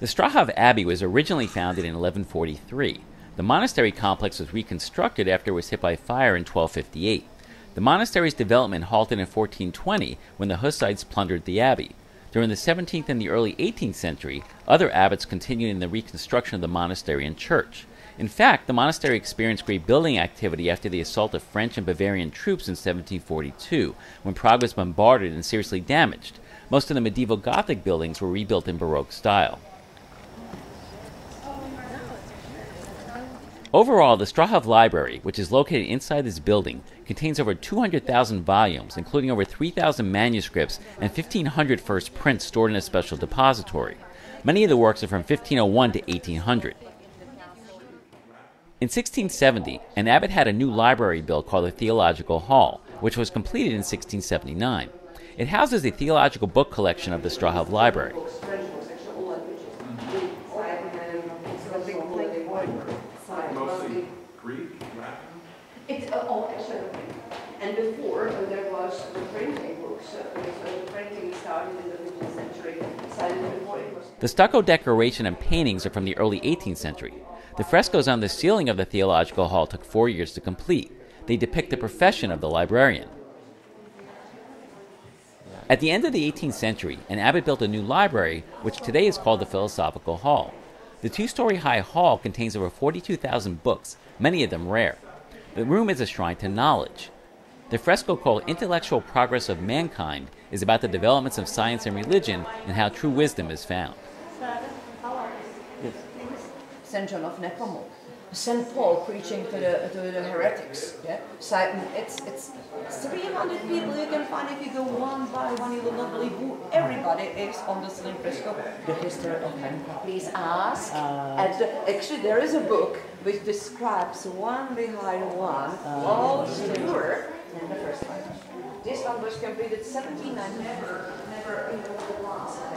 The Strahov Abbey was originally founded in 1143. The monastery complex was reconstructed after it was hit by fire in 1258. The monastery's development halted in 1420 when the Hussites plundered the abbey. During the 17th and the early 18th century, other abbots continued in the reconstruction of the monastery and church. In fact, the monastery experienced great building activity after the assault of French and Bavarian troops in 1742, when Prague was bombarded and seriously damaged. Most of the medieval Gothic buildings were rebuilt in Baroque style. Overall, the Strahov Library, which is located inside this building, contains over 200,000 volumes, including over 3,000 manuscripts and 1,500 first prints stored in a special depository. Many of the works are from 1501 to 1800. In 1670, an abbot had a new library built called the Theological Hall, which was completed in 1679. It houses the theological book collection of the Strahov Library. Uh, actually, and before uh, there was the printing books, because the printing started in the 15th century. The stucco decoration and paintings are from the early 18th century. The frescoes on the ceiling of the theological hall took four years to complete. They depict the profession of the librarian. At the end of the 18th century, an abbot built a new library, which today is called the Philosophical Hall. The two story high hall contains over 42,000 books, many of them rare. The room is a shrine to knowledge. The fresco called Intellectual Progress of Mankind is about the developments of science and religion and how true wisdom is found. St. John of Nepomuk, St. Paul preaching to the, to the heretics. Yeah? So it's, it's 300 people you can find if you go one by one, you will not believe who everybody is on the same fresco. The history of mankind. Please ask. and uh, actually, there is a book which describes one behind one all through and the first one. This one was completed 1790, never, never in the last 14th century.